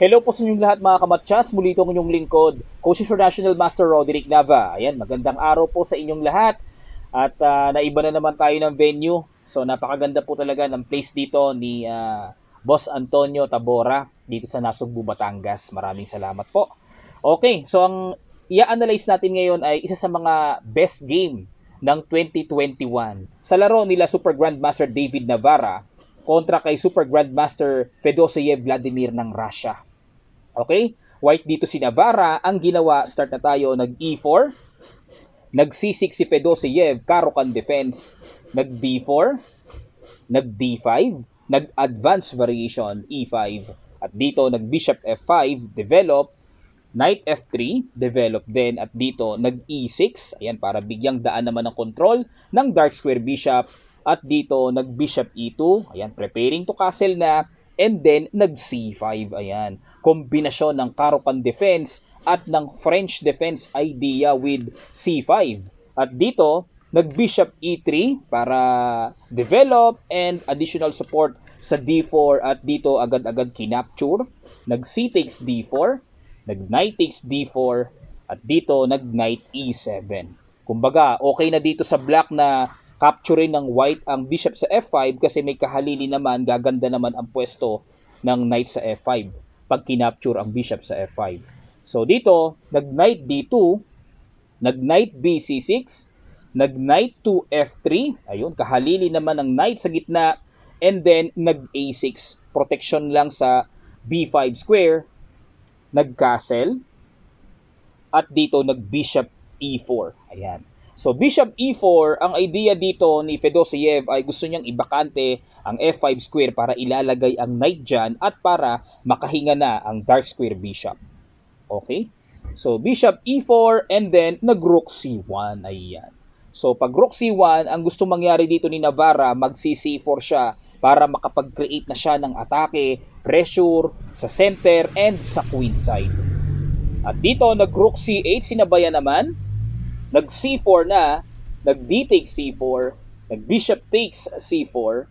Hello po sa inyong lahat mga kamatsas. Muli itong inyong lingkod, Coach International Master Roderick Nava. Ayan, magandang araw po sa inyong lahat. At uh, naiba na naman tayo ng venue. So napakaganda po talaga ng place dito ni uh, Boss Antonio Tabora dito sa Nasugbu, Batangas. Maraming salamat po. Okay, so ang i-analyze natin ngayon ay isa sa mga best game ng 2021. Sa laro nila Super Grandmaster David Navarra kontra kay Super Grandmaster Fedoseyev Vladimir ng Russia. Okay? White dito si Navarra. Ang ginawa, start na tayo, nag E4. Nag C6 si Fedoseyev, Karokan defense. Nag D4. Nag D5. Nag advance variation, E5. At dito, nag Bishop F5, develop. Knight F3, develop din. At dito, nag E6. Ayan, para bigyang daan naman ng control ng Dark Square Bishop. At dito, nag Bishop E2. Ayan, preparing to castle na and then nag C5 ayan. Kombinasyon ng Caro-Can defense at ng French defense idea with C5 at dito nag Bishop E3 para develop and additional support sa D4 at dito agad-agad kinapture. Nag C takes D4 nag Knight takes D4 at dito nag Knight E7 kumbaga okay na dito sa black na capturein ng white ang bishop sa f5 kasi may kahalili naman, gaganda naman ang pwesto ng knight sa f5 pag kinapture ang bishop sa f5. So dito, nag-knight d2, nag-knight bc6, nag-knight to f3, ayun, kahalili naman ng knight sa gitna, and then nag-a6, protection lang sa b5 square, nag-castle, at dito nag-bishop e4. Ayan. So bishop e4, ang idea dito ni Fedoseyev ay gusto niyang ibakante ang f5 square para ilalagay ang knight dyan at para makahinga na ang dark square bishop. Okay? So bishop e4 and then nag-rook c1. Ayan. So pag rook c1, ang gusto mangyari dito ni Navarra, mag-c4 siya para makapag-create na siya ng atake, pressure sa center and sa queen side. At dito nag-rook c8, sinabayan naman nag C4 na, nag D takes C4, nag Bishop takes C4,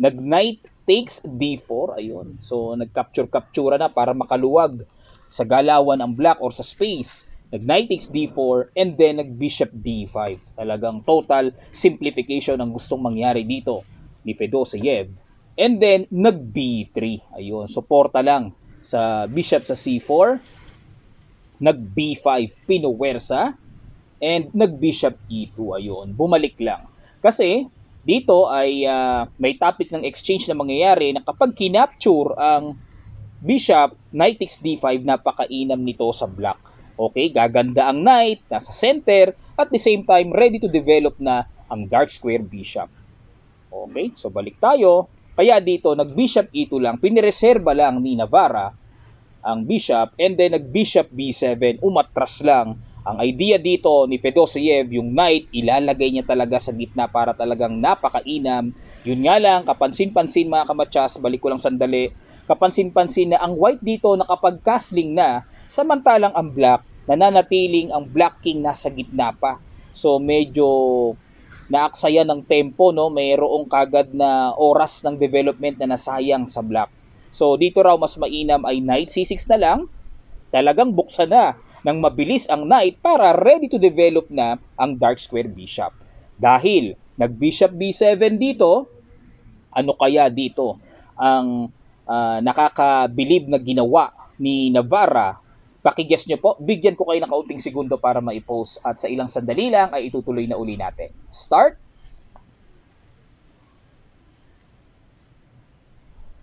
nag Knight takes D4, ayun. So nag-capture-capture na para makaluwag sa galawan ang black or sa space. Nag Knight takes D4 and then nag Bishop D5. Talagang total simplification ang gustong mangyari dito ni Fedoseyev. And then nag B3. Ayun, suporta lang sa bishop sa C4. Nag B5 pinuwersa and nag-bishop e2 ayun. Bumalik lang. Kasi dito ay uh, may topic ng exchange na mangyayari na kapag kinapture ang bishop, knight takes d5, napakainam nito sa black. Okay, gaganda ang knight, nasa center, at the same time, ready to develop na ang dark square bishop. Okay, so balik tayo. Kaya dito, nag-bishop e2 lang, pinireserba lang ni Navarra ang bishop, and then nag-bishop b7, umatras lang ang idea dito ni Fedoseyev, yung knight, ilalagay niya talaga sa gitna para talagang napakainam. Yun nga lang, kapansin-pansin mga kamatsas, balik ko lang sandali, kapansin-pansin na ang white dito nakapag-castling na, samantalang ang black, nananatiling ang black king nasa gitna pa. So medyo naaksaya ng tempo, no? mayroong kagad na oras ng development na nasayang sa black. So dito raw mas mainam ay knight c6 na lang, talagang buksan na ng mabilis ang knight para ready to develop na ang dark square bishop. Dahil nag-bishop b7 dito, ano kaya dito ang uh, nakakabilib na ginawa ni Navarra? Pakiguess nyo po, bigyan ko kayo ng kaunting segundo para ma-post at sa ilang sandali lang ay itutuloy na uli natin. Start!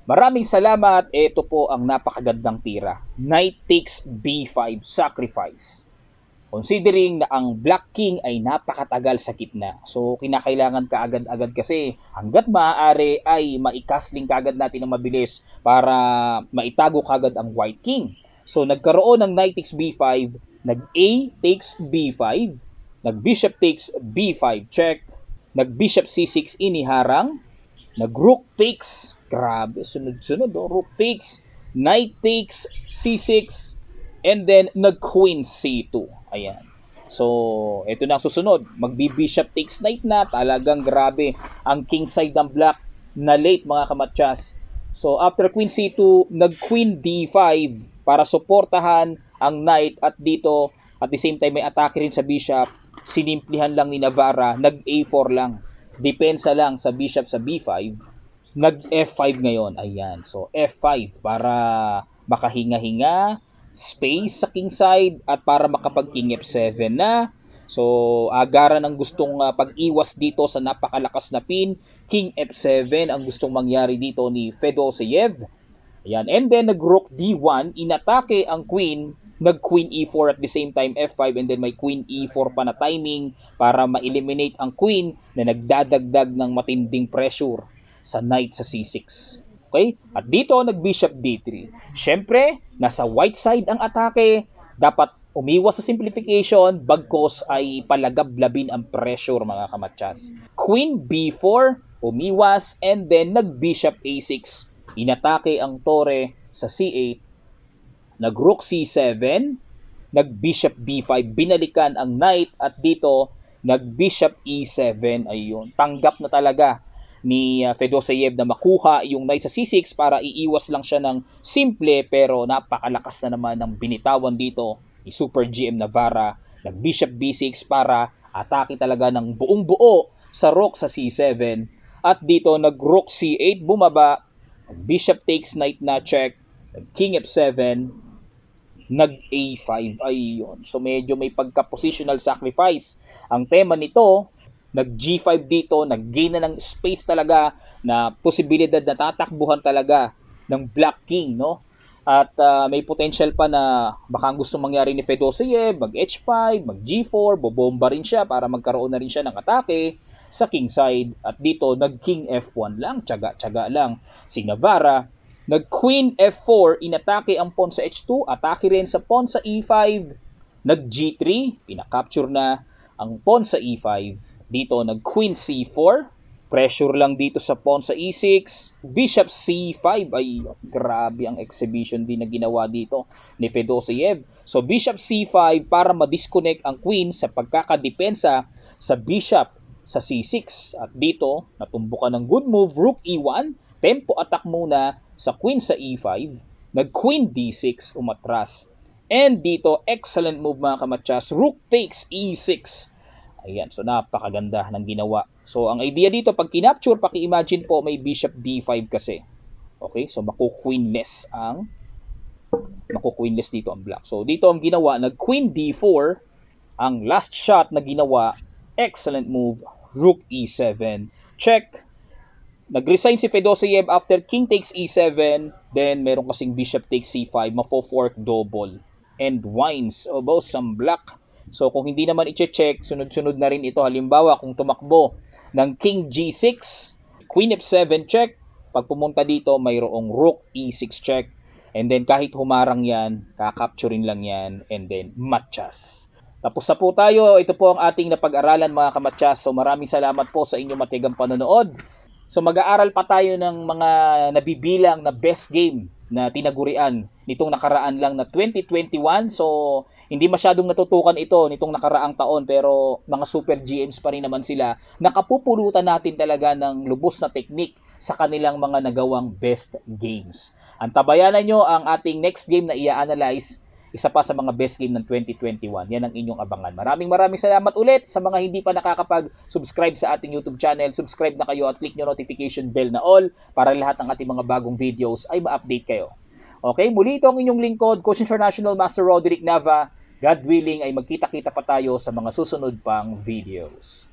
Maraming salamat. Ito po ang napakagandang tira. Knight takes B5, sacrifice. Considering na ang Black King ay napakatagal sa gitna. So, kinakailangan ka agad-agad kasi hanggat maaari ay maikasling kagad natin ng mabilis para maitago kagad ang White King. So, nagkaroon ng Knight takes B5, nag-A takes B5, nag-Bishop takes B5 check, nag-Bishop C6 iniharang, nag-Rook takes Grabe, sunod-sunod. Oh. Rook takes, knight takes, c6, and then nag-queen c2. Ayan. So, ito na ang susunod. Magbi-bishop takes knight na. Talagang grabe. Ang king side ng black na late mga kamatsas. So after queen c2, nag-queen d5 para suportahan ang knight at dito at the same time may atake rin sa bishop. Sinimplihan lang ni Navarra, nag-a4 lang. Depensa lang sa bishop sa b5. Nag-f5 ngayon. Ayan. So f5 para makahinga-hinga, space sa king side at para makapag king f7 na. So, agara ng gustong uh, pag-iwas dito sa napakalakas na pin. King F7 ang gustong mangyari dito ni Fedoseyev. Ayan. And then, nag-rook D1. Inatake ang queen. Nag-queen E4 at the same time F5 and then may queen E4 pa na timing para ma-eliminate ang queen na nagdadagdag ng matinding pressure sa knight sa C6. Okay? At dito, nag-bishop D3. Siyempre, nasa white side ang atake. Dapat Umiwas sa simplification, bagkos ay palagablabin ang pressure mga kamatsas. Queen B4, umiwas, and then nag-bishop A6. Inatake ang tore sa C8. Nag-rook C7, nag-bishop B5, binalikan ang knight at dito nag-bishop E7. Ayun, tanggap na talaga ni uh, Fedoseyev na makuha yung knight sa C6 para iiwas lang siya ng simple pero napakalakas na naman ng binitawan dito ni Super GM Navarra, nag-bishop b6 para atake talaga ng buong buo sa rook sa c7. At dito nag-rook c8, bumaba, bishop takes knight na check, king f7, nag-a5. Ayun. So medyo may pagka-positional sacrifice. Ang tema nito, nag-g5 dito, nag-gain na ng space talaga na posibilidad na tatakbuhan talaga ng black king, no? At uh, may potential pa na baka gusto mangyari ni Fedoseyev, mag H5, mag G4, bobomba rin siya para magkaroon na rin siya ng atake sa king side. At dito, nag king F1 lang, tsaga-tsaga lang. Si Navarra, nag queen F4, inatake ang pawn sa H2, atake rin sa pawn sa E5, nag G3, pinakapture na ang pawn sa E5. Dito, nag queen C4, Pressure lang dito sa pawn sa e6. Bishop c5. Ay, grabe ang exhibition din na ginawa dito ni Fedoseyev. So, bishop c5 para ma-disconnect ang queen sa pagkakadepensa sa bishop sa c6. At dito, natumbukan ng good move, rook e1. Tempo attack muna sa queen sa e5. Nag-queen d6, umatras. And dito, excellent move mga kamatsas. Rook takes e6 Ayan, so napakaganda ng ginawa. So ang idea dito, pag kinapture, paki-imagine po may bishop d5 kasi. Okay, so maku-queenless ang maku-queenless dito ang black. So dito ang ginawa, nag-queen d4, ang last shot na ginawa, excellent move, rook e7. Check. Nag-resign si Fedoseyev after king takes e7, then meron kasing bishop takes c5, mafo-fork double. And wines, oh, both some black So kung hindi naman i-check, sunod-sunod na rin ito. Halimbawa, kung tumakbo ng King G6, Queen F7 check, pag pumunta dito, mayroong Rook E6 check. And then kahit humarang yan, kakapturin lang yan, and then matchas. Tapos na po tayo. Ito po ang ating napag-aralan mga kamatsas. So maraming salamat po sa inyong matigang panonood. So mag-aaral pa tayo ng mga nabibilang na best game na tinagurian nitong nakaraan lang na 2021. So hindi masyadong natutukan ito nitong nakaraang taon pero mga super GMs pa rin naman sila. Nakapupulutan natin talaga ng lubos na teknik sa kanilang mga nagawang best games. Antabayanan nyo ang ating next game na i-analyze isa pa sa mga best game ng 2021. Yan ang inyong abangan. Maraming maraming salamat ulit sa mga hindi pa nakakapag-subscribe sa ating YouTube channel. Subscribe na kayo at click nyo notification bell na all para lahat ng ating mga bagong videos ay ma-update kayo. Okay, muli ito ang inyong lingkod, Coach International Master Roderick Nava. God willing ay magkita-kita pa tayo sa mga susunod pang videos.